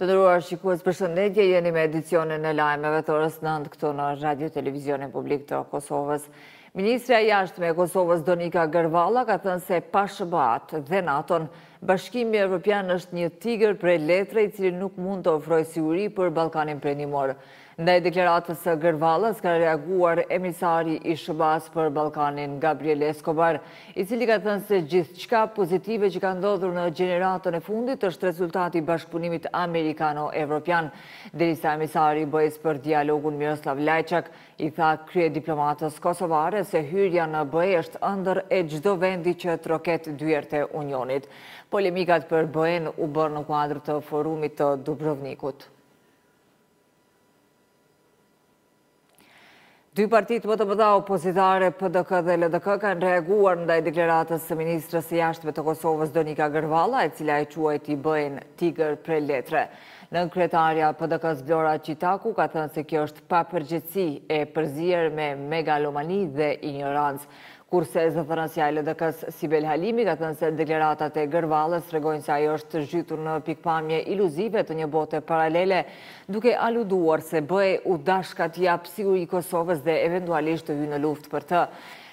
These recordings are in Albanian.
Të nderuar shikues përshëndetje, jeni me edicionin e lajmeve të orës nëntë këtu në Radio Televizionin Publik të Kosovës. Ministrja e Jashtme e Kosovës Donika Gërvalla ka thënë se pa SHBA-të dhe NATO-n, Bashkimi Evropian është një tigër prej letre i cili nuk mund të ofrojë siguri për Ballkanin Perëndimor. Ndaj deklaratës së Gërvallës ka reaguar emisari i SHBA-së për Ballkanin, Gabriel Escobar, i cili ka thënë se gjithçka pozitive që ka ndodhur në gjeneratën e fundit është rezultat i bashkëpunimit amerikano-evropian, derisa emisari i BE-së për dialogun Miroslav Lajçak i tha kryediplomatës kosovare se hyrja në BE është ëndërr e çdo vendi që troket dyert e Unionit. Polemikat për BE-në u bënë në kuadër të Forumit të Dubrovnikut. Dy partitë më të mëdha opozitare, PDK dhe LDK, kanë reaguar ndaj deklaratës së ministres së Jashtme të Kosovës, Donika Gërvalla, e cila e quajti BE-në tigër prej letre. Nënkryetarja e PDK-së Vlora Çitaku ka thënë se kjo është papërgjegjësi e përzier me megalomani dhe injorancë. Kurse zëdhënësja e LDK-së, Sibel Halimi ka thënë se deklaratat e Gërvallës tregojnë se ajo është zhytur në pikëpamje iluzive të një bote paralele, duke aluduar se BE u dashka t'i japë siguri Kosovës dhe eventualisht të hyjë në luftë për të.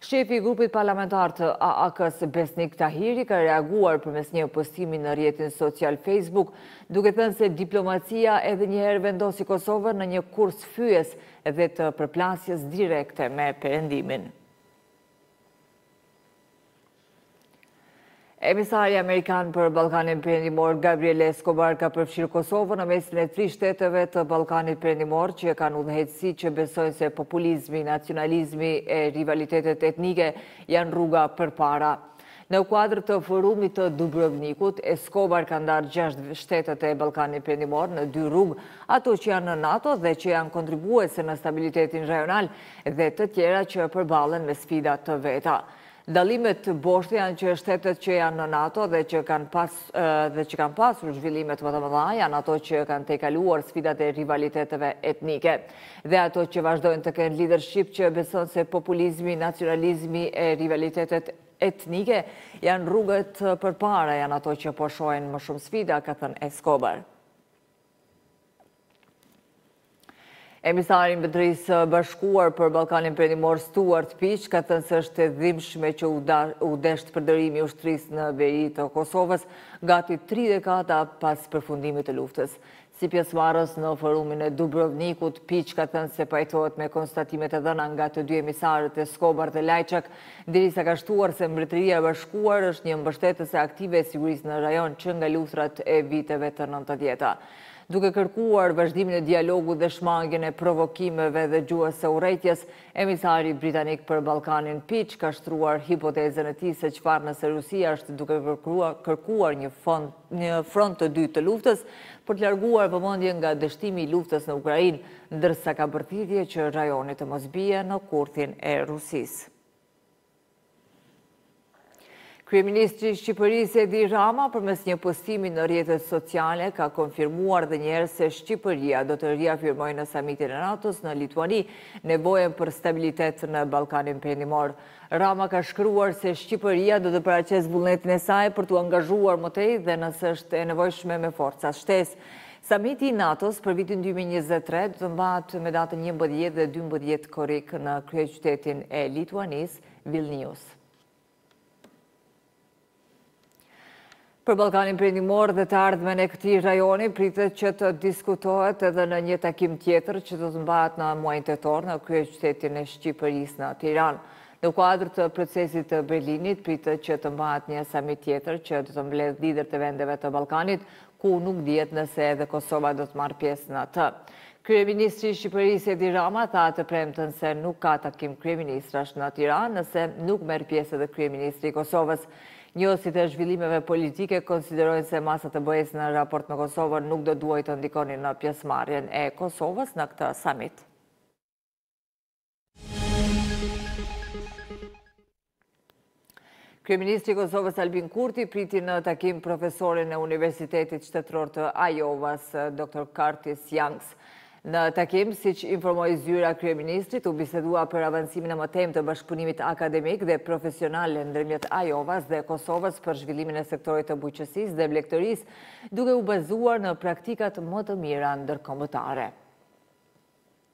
Shefi i grupit parlamentar të AAK-së, Besnik Tahiri ka reaguar përmes një postimi në rrjetin social Facebook, duke thënë se diplomacia edhe njëherë vendosi Kosovën në një kurs fyes dhe të përplasjes direkte me Perëndimin. Emisari amerikan për Ballkanin Perëndimor, Gabriel Escobar, ka përfshirë Kosovën në mesin e tri shteteve të Ballkanit Perëndimor që kanë udhëheqësi që besojnë se populizmi, nacionalizmi e rivalitetet etnike janë rruga përpara. Në kuadër të Forumit të Dubrovnikut, Escobar ka ndarë gjashtë shtetet e Ballkanit Perëndimor në dy rrugë, ato që janë në NATO dhe që janë kontribuuese në stabilitetin rajonal dhe të tjera që përballen me sfida të veta. Dallimet boshte janë që shtetet që janë në NATO dhe që kanë pasur zhvillimet më të mëdha janë ato që kanë tejkaluar sfidat e rivaliteteve etnike. Dhe ato që vazhdojnë të kenë lidership që beson se populizmi, nacionalizmi e rivalitetet etnike janë rrugët përpara, janë ato që po shohin më shumë sfida, ka thënë Escobar. Emisari i Mbretërisë së Bashkuar për Ballkanin Perëndimor Stuart Peach ka thënë se është e dhimbshme që u desht përdorimi i ushtrisë në veri të Kosovës gati tri dekada pas përfundimit të luftës. Si pjesëmarrës në Forumin e Dubrovnikut, Piç ka thënë se pajtohet me konstatimet e dhëna nga të dy emisarët Escobar dhe Lajçak, derisa ka shtuar se Mbretëria e Bashkuar është një mbështetëse aktive e sigurisë në rajon që nga luftrat e viteve të nëntëdhjeta, duke kërkuar vazhdimin e dialogut dhe shmangien e provokimeve dhe gjuhës së urrejtjes, emisari britanik për Ballkanin Piç ka shtruar hipotezën e tij se çfarë nëse Rusia është duke kërkuar një front një front të dytë të luftës, për të larguar vëmendjen nga dështimi i luftës në Ukrainë, ndërsa ka bërë thirrje që rajoni të mos bie në kurthin e Rusisë. Kryeministri i Shqipërisë Edi Rama përmes një postimi në rrjetet sociale ka konfirmuar dhe njëherë se Shqipëria do të riafirmojë në samitin e NATO-s në Lituani nevojën për stabilitet në Ballkanin Perëndimor. Rama ka shkruar se Shqipëria do të paraqesë vullnetin e saj për t'u angazhuar më tej dhe nëse është e nevojshme me forca shtesë. Samiti i NATO-s për vitin dy mijë e njëzet e tre do të mbahet me datën njëmbëdhjetë dhe dymbëdhjetë korrik në kryeqytetin e Lituanisë, Vilnius. Për Ballkanin Perëndimor dhe të ardhmen e këtij rajoni pritet që të diskutohet edhe në një takim tjetër që do të mbahet në muajin tetor në kryeqytetin e Shqipërisë në Tiranë. Në kuadër të procesit të Berlinit pritet që të mbahet një samit tjetër që do të mbledhë liderët e vendeve të Ballkanit, ku nuk dihet nëse edhe Kosova do të marrë pjesë në të. Kryeministri i Shqipërisë Edi Rama tha të premten se nuk ka takim kryeministrash në Tiranë nëse nuk merr pjesë edhe kryeministri i Kosovës. Njohësit e zhvillimeve politike konsiderojnë se masat e BE-së në raport me Kosovën nuk do duhej të ndikonin në pjesëmarrjen e Kosovës në këtë samit. Kryeministri i Kosovës Albin Kurti priti në takim profesorin e Universitetit Shtetëror të Ajovas, Dr. Curtis Youngs. Në takim, siç informoi zyra e Kryeministrit, u bisedua për avancimin e mëtejmë të bashkëpunimit akademik dhe profesional ndërmjet Ajovas dhe Kosovës për zhvillimin e sektorit të bujqësisë dhe blegtorisë, duke u bazuar në praktikat më të mira ndërkombëtare.